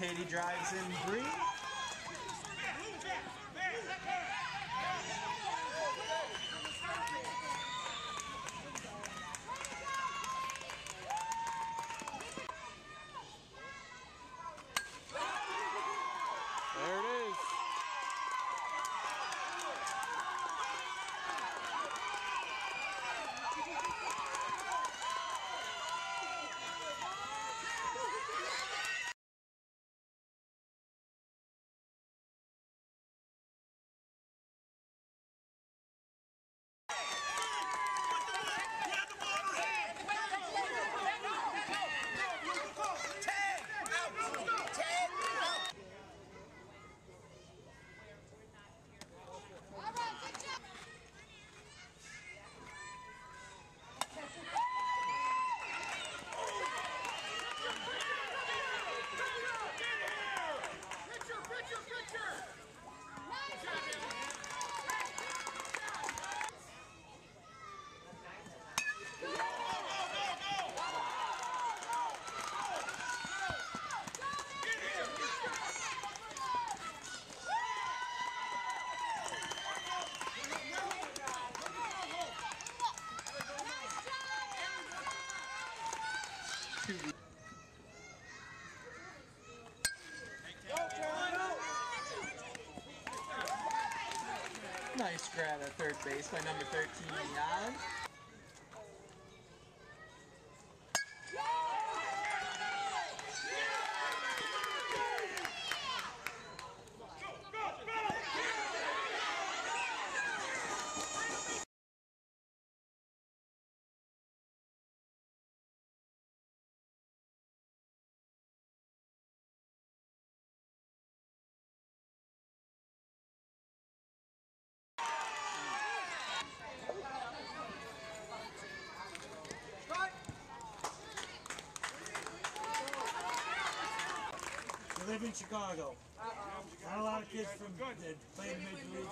Katie drives in Bree. There Nice grab at third base by number 13, live in Chicago. Not a lot of kids from that play in Major League.